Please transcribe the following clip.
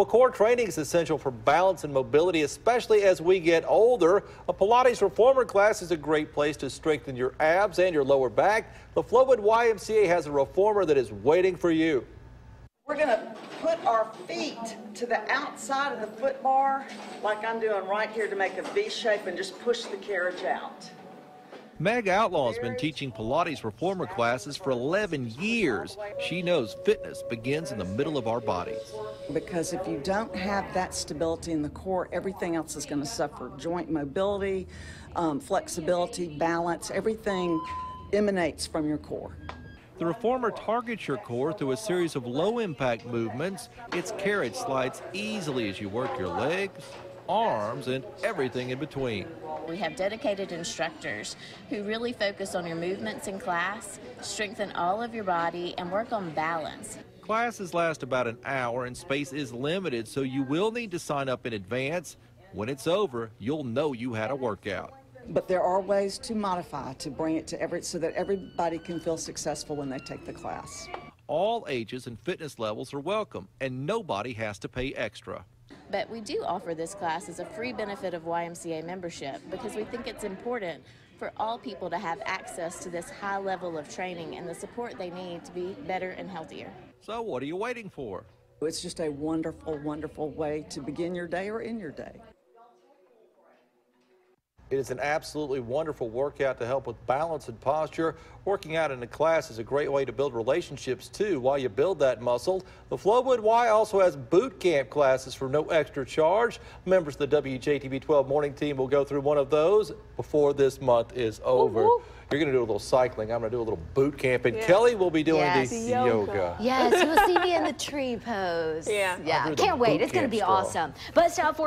Well, core training is essential for balance and mobility, especially as we get older. A Pilates reformer class is a great place to strengthen your abs and your lower back. The Flowood YMCA has a reformer that is waiting for you. We're going to put our feet to the outside of the foot bar, like I'm doing right here to make a V shape and just push the carriage out. Meg Outlaw has been teaching Pilates reformer classes for 11 years. She knows fitness begins in the middle of our bodies. Because if you don't have that stability in the core, everything else is going to suffer. Joint mobility, um, flexibility, balance, everything emanates from your core. The reformer targets your core through a series of low impact movements. Its carriage slides easily as you work your legs, arms, and everything in between. We have dedicated instructors who really focus on your movements in class, strengthen all of your body, and work on balance. Classes last about an hour and space is limited, so you will need to sign up in advance. When it's over, you'll know you had a workout. But there are ways to modify to bring it to every so that everybody can feel successful when they take the class. All ages and fitness levels are welcome, and nobody has to pay extra. But we do offer this class as a free benefit of YMCA membership because we think it's important for all people to have access to this high level of training and the support they need to be better and healthier. So, what are you waiting for? It's just a wonderful, wonderful way to begin your day or end your day. It is an absolutely wonderful workout to help with balance and posture. Working out in a class is a great way to build relationships too while you build that muscle. The Flowood Y also has boot camp classes for no extra charge. Members of the WJTV 12 morning team will go through one of those before this month is over. You're going to do a little cycling. I'm going to do a little boot camp, and yeah. Kelly will be doing yes. the yoga. yoga. Yes, you'll see me in the tree pose. Yeah. Yeah. Can't wait. It's going to be straw. awesome. But stop for